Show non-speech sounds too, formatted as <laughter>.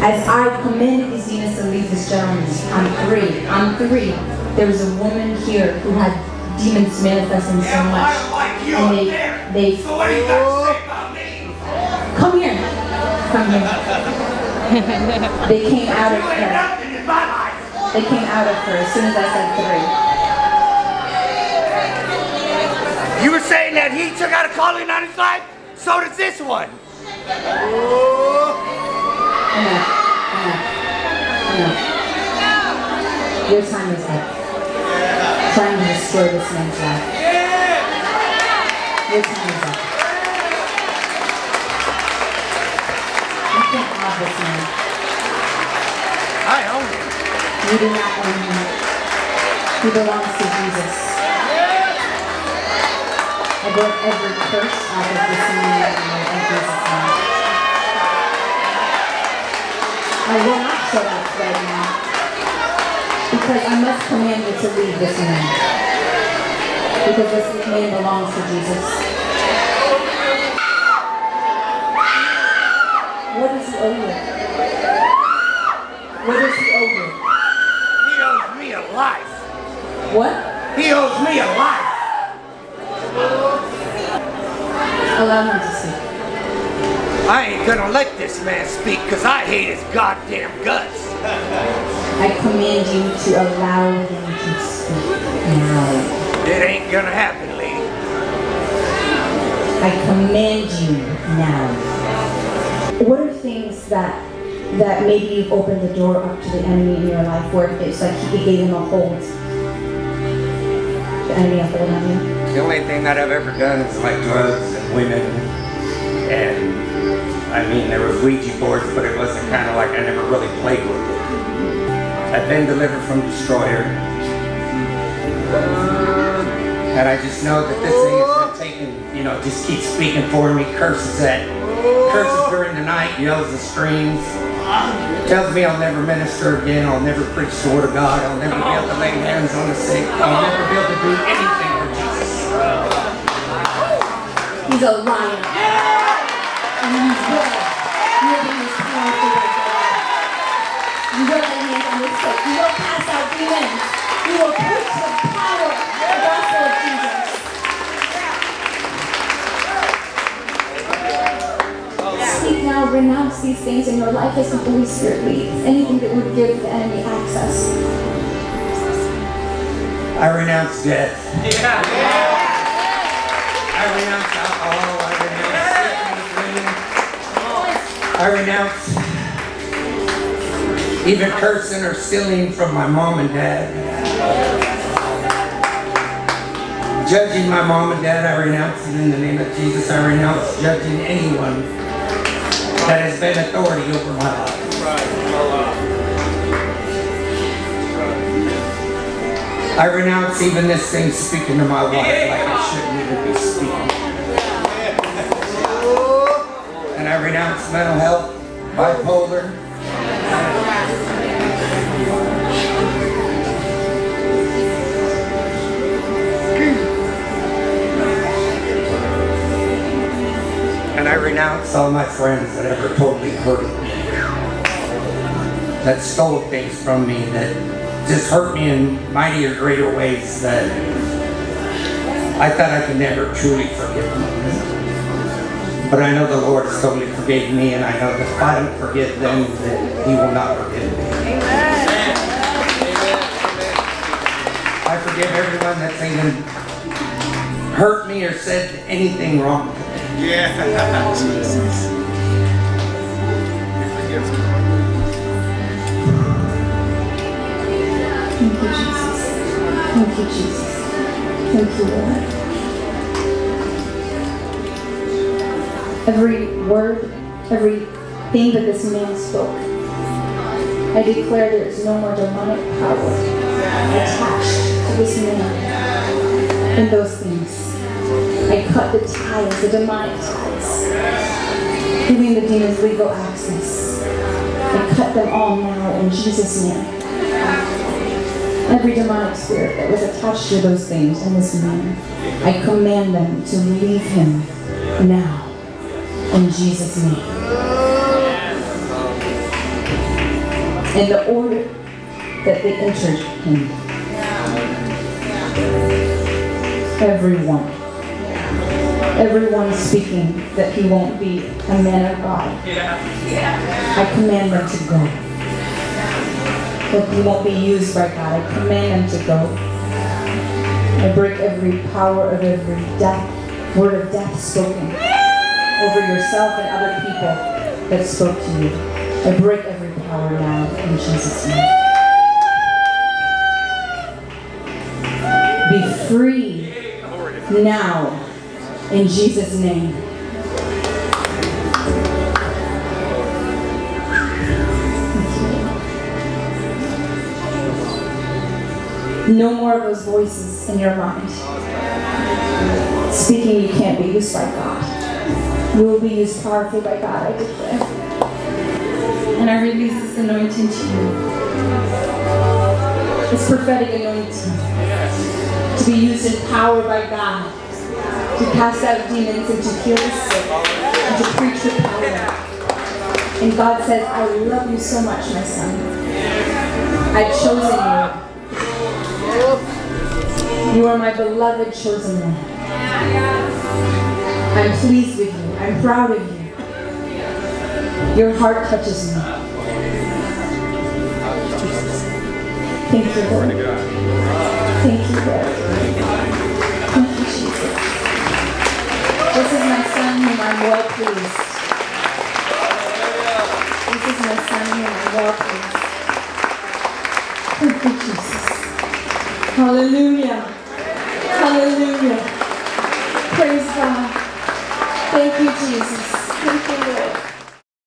As I commanded these demons to leave this gentleman, on three, on three, there was a woman here who had demons manifesting so much. I don't like you And up they, they So what you got to say about me? come here, come here. <laughs> They came out of her. nothing in my life. They came out of her as soon as I said three. You were saying that he took out a calling on his life? So does this one. Enough, enough. Your time is up. Trying to destroy this man's life. Your time is up. You can't have this man. I own him. You do not own him. He belongs to Jesus. I broke every curse out of this man in Jesus' name. I will not shut up right now. Because I must command you to leave this man. Because this man belongs to Jesus. What is he over? What is he over? He owes me a life. What? He owes me a life. Allow him to speak. I ain't gonna let this man speak because I hate his goddamn guts. I command you to allow him to speak now. It ain't gonna happen, lady. I command you now. What are things that that maybe you've opened the door up to the enemy in your life where it's like he gave him a hold? The enemy a hold on you? The only thing that I've ever done is like drugs and women. And I mean, there was Ouija boards, but it wasn't kind of like I never really played with it. I've been delivered from Destroyer. And I just know that this thing has been taken, you know, just keeps speaking for me, curses at, curses during the night, yells and screams. Tells me I'll never minister again, I'll never preach the word of God, I'll never be able to lay hands on the sick, I'll never be able to do anything for Jesus. He's a liar. Renounce these things in your life as the Holy Spirit leads. Anything that would give the enemy access. I renounce death. I renounce alcohol. I renounce sickness, I renounce even cursing or stealing from my mom and dad. Judging my mom and dad, I renounce it in the name of Jesus. I renounce judging anyone that has been authority over my life. I renounce even this thing speaking to my wife like it shouldn't even be speaking. And I renounce mental health, bipolar. And I renounce all my friends that ever totally hurt me. That stole things from me, that just hurt me in mightier, greater ways that I thought I could never truly forgive them. But I know the Lord has totally forgave me, and I know that if I don't forgive them, that He will not forgive me. Amen. I forgive everyone that's even hurt me or said anything wrong to me. Yeah. Jesus. <laughs> Thank you, Jesus. Thank you, Jesus. Thank you, Lord. Every word, everything that this man spoke, I declare there is no more demonic power attached to this man in those things. I cut the ties, the demonic ties, giving the demons legal access. I cut them all now in Jesus' name. Every demonic spirit that was attached to those things in this man, I command them to leave him now. In Jesus' name. in the order that they entered him. Everyone. Everyone speaking that he won't be a man of God. I command them to go. That he won't be used by God. I command them to go. I break every power of every death, word of death spoken over yourself and other people that spoke to you. I break every power now in Jesus' name. Be free now in Jesus' name. No more of those voices in your mind speaking you can't be used by God. You will be used powerfully by God, I declare. And I release this anointing to you. This prophetic anointing to be used in power by God to cast out demons and to heal the sick and to preach the power. And God says, I love you so much, my son. I've chosen you. You are my beloved chosen one. I'm pleased with you. I'm proud of you. Your heart touches me. Thank you, Lord. Thank you, Lord. Thank you, Jesus. This is my son whom I'm well pleased. This is my son whom I'm well pleased. Thank you, Jesus. Hallelujah. Hallelujah. Praise God. Thank you, Jesus.